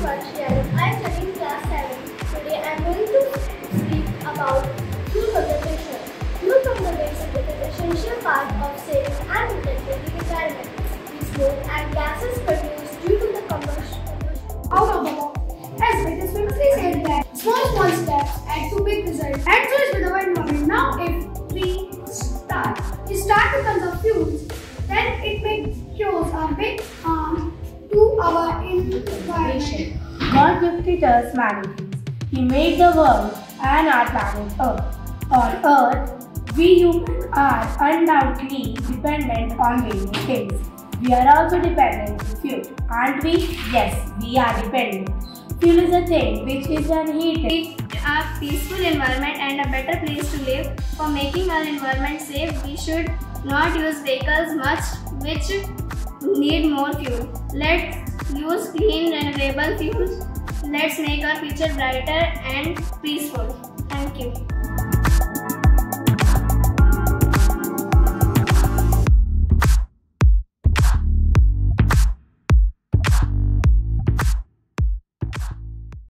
Varshiyalam. I am studying class 7. Today I am going to speak about fuel conservation. Fuel conservation is an essential part of saving and protecting the environment. The smoke and gases produced due to the combustion of the box. As it is famously said that small small steps add to big results. And so is with our environment. Now if we start we start to conserve fuels, then it may cause a big harm environment. God gifted us many. He made the world and our planet Earth. On Earth, we humans are undoubtedly dependent on various things. We are also dependent on fuel, aren't we? Yes, we are dependent. Fuel is a thing which is unheated. a peaceful environment and a better place to live. For making our environment safe, we should not use vehicles much which need more fuel. Let's use clean renewable fuels. Let's make our future brighter and peaceful. Thank you.